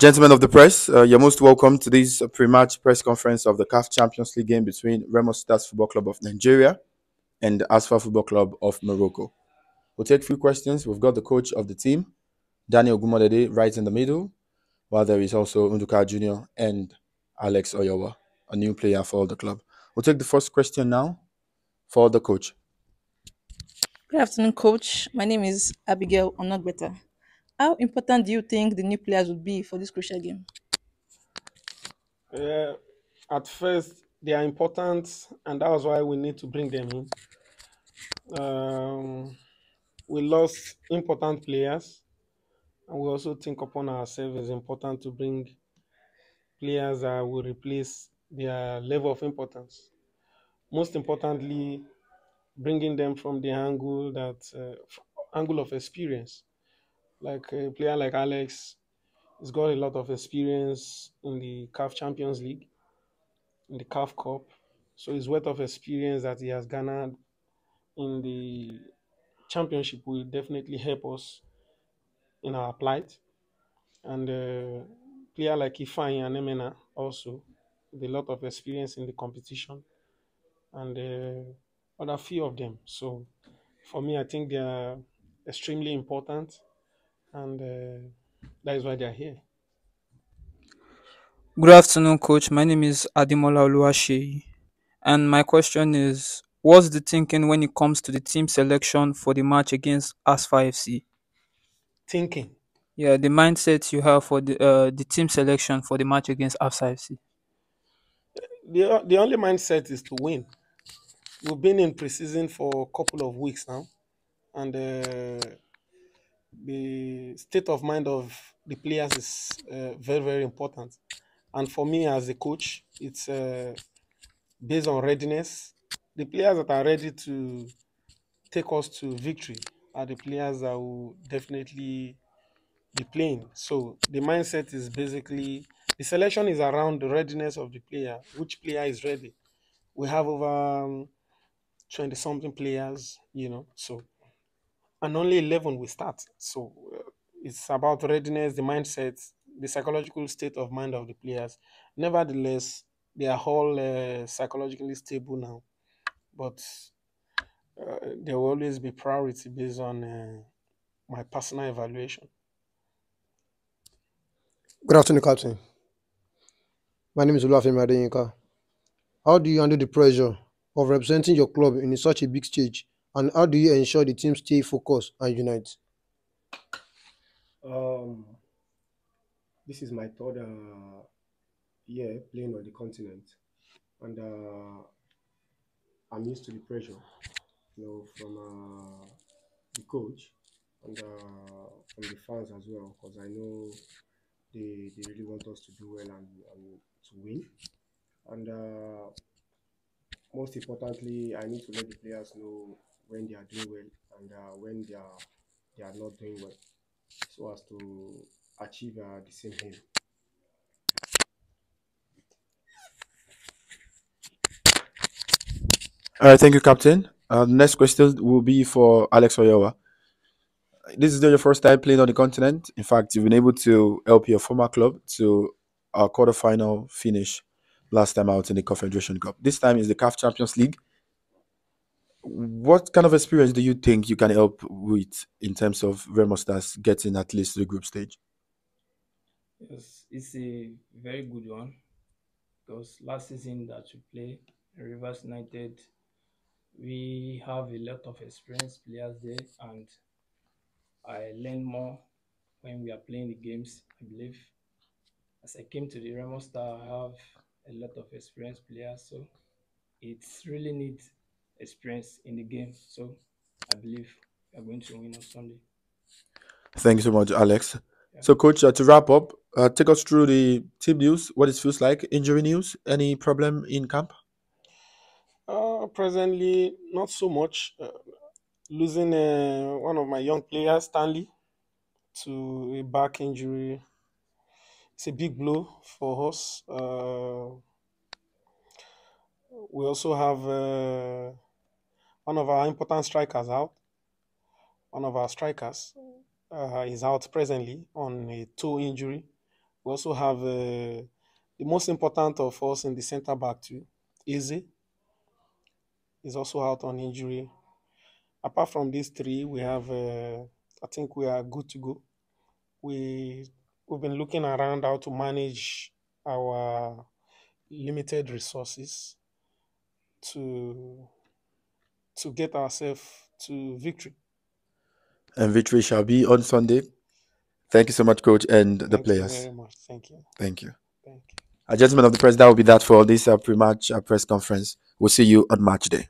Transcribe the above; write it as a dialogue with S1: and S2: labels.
S1: Gentlemen of the press, uh, you're most welcome to this pre-match press conference of the CAF Champions League game between Remo Stars Football Club of Nigeria and ASFAR Football Club of Morocco. We'll take a few questions. We've got the coach of the team, Daniel Ogunmodede, right in the middle, while there is also Nduka Jr. and Alex Oyowah, a new player for the club. We'll take the first question now for the coach.
S2: Good afternoon, coach. My name is Abigail Onogbeta. How important do you think the new players would be for this crucial game?
S3: Uh, at first, they are important, and that was why we need to bring them in. Um, we lost important players, and we also think upon ourselves it's important to bring players that will replace their level of importance. Most importantly, bringing them from the angle that uh, angle of experience. Like a player like Alex, he's got a lot of experience in the CAF Champions League, in the CAF Cup. So his wealth of experience that he has garnered in the championship will definitely help us in our plight. And uh, player like Ifeanyi and Emena also with a lot of experience in the competition and uh, other few of them. So for me, I think they are extremely important, and uh, that is why they are here.
S4: Good afternoon, coach. My name is Adimola Oluwaseyi, and my question is What's the thinking when it comes to the team selection for the match against ASFAR FC?
S3: Thinking.
S4: Yeah, the mindset you have for the uh, the team selection for the match against ASFAR FC.
S3: The, the only mindset is to win. We've been in preseason for a couple of weeks now, and uh, the state of mind of the players is uh, very, very important. And for me, as a coach, it's uh, based on readiness. The players that are ready to take us to victory are the players that will definitely be playing. So the mindset is basically the selection is around the readiness of the player. Which player is ready? We have over twenty something players, you know. So and only eleven will start. So uh, it's about readiness, the mindset, the psychological state of mind of the players. Nevertheless, they are all uh, psychologically stable now, but uh, there will always be priority based on uh, my personal evaluation.
S5: Good afternoon, Captain. My name is Olafemi Adeyinka. How do you handle the pressure of representing your club in such a big stage, and how do you ensure the team stay focused and unite?
S6: Um, this is my third uh, year playing on the continent, and uh, I'm used to the pressure, you know, from uh, the coach and uh, from the fans as well, because I know they they really want us to do well and, and to win. And uh, most importantly, I need to let the players know when they are doing well and uh, when they are they are not doing well, so as to achieve uh, the same aim.
S1: All right, thank you, Captain. Uh, the next question will be for Alex Oyowah. This is not your first time playing on the continent. In fact, you've been able to help your former club to a quarterfinal finish last time out in the Confederation Cup. This time is the CAF Champions League. What kind of experience do you think you can help with in terms of Remo getting at least the group stage?
S7: Yes, it's a very good one because last season that we play Rivers United, we have a lot of experienced players there, and I learned more when we are playing the games. I believe as I came to the Remo I have a lot of experienced players, so it's really needs experience in the game. So I believe we are going to win on Sunday.
S1: Thank you so much, Alex. So, coach, uh, to wrap up, uh, take us through the team news. What it feels like, injury news. Any problem in camp?
S3: Uh, presently, not so much. Uh, losing uh, one of my young players, Stanley, to a back injury. It's a big blow for us. Uh, we also have uh, one of our important strikers out. One of our strikers uh, is out presently on a toe injury, We also have uh, the most important of us in the centre back too, Eze, is also out on injury. Apart from these three, we have. Uh, I think we are good to go. We we've been looking around how to manage our limited resources to to get ourselves to victory.
S1: And victory shall be on Sunday. Thank you so much, coach, and the
S3: Thank you
S1: players.
S3: very much. Thank you.
S1: Thank you.
S3: Thank you.
S1: Uh, gentlemen of the press, that will be that for this uh, pre-match uh, press conference. We'll see you on match day.